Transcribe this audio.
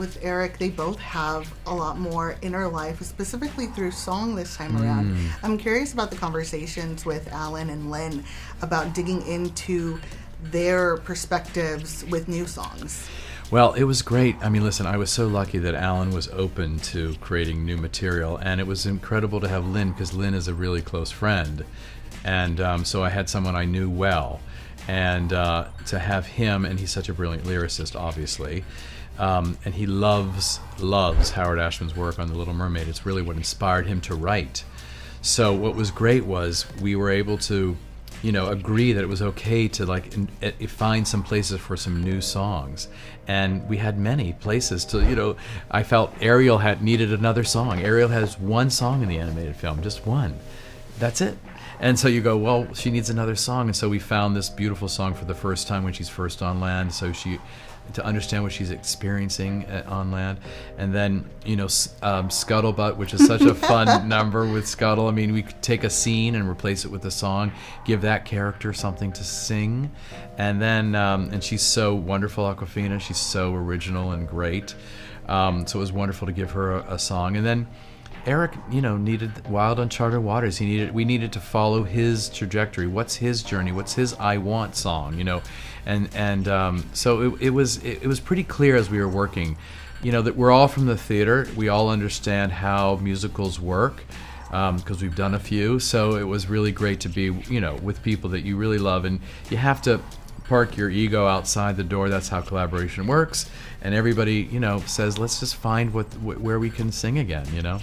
with Eric, they both have a lot more inner life, specifically through song this time around. Mm. I'm curious about the conversations with Alan and Lin about digging into their perspectives with new songs. Well, it was great. I mean, listen, I was so lucky that Alan was open to creating new material, and it was incredible to have Lin because Lin is a really close friend, and um, so I had someone I knew well, and uh, to have him, and he's such a brilliant lyricist, obviously, um, and he loves loves Howard Ashman's work on The Little Mermaid. It's really what inspired him to write. So what was great was we were able to you know agree that it was okay to like in, eh, find some places for some new songs and we had many places to you know i felt ariel had needed another song ariel has one song in the animated film just one that's it and so you go well she needs another song and so we found this beautiful song for the first time when she's first on land so she to understand what she's experiencing uh, on land. And then, you know, um, Scuttlebutt, which is such a fun number with Scuttle. I mean, we could take a scene and replace it with a song, give that character something to sing. And then, um, and she's so wonderful, Awkwafina. She's so original and great. Um, so it was wonderful to give her a, a song. And then, Eric, you know, needed Wild Uncharted Waters. He needed we needed to follow his trajectory. What's his journey? What's his I Want song? You know, and and um, so it, it was it, it was pretty clear as we were working, you know, that we're all from the theater. We all understand how musicals work because we've done a few. So it was really great to be you know with people that you really love, and you have to park your ego outside the door. That's how collaboration works. And everybody, you know, says, let's just find what wh- where we can sing again. You know.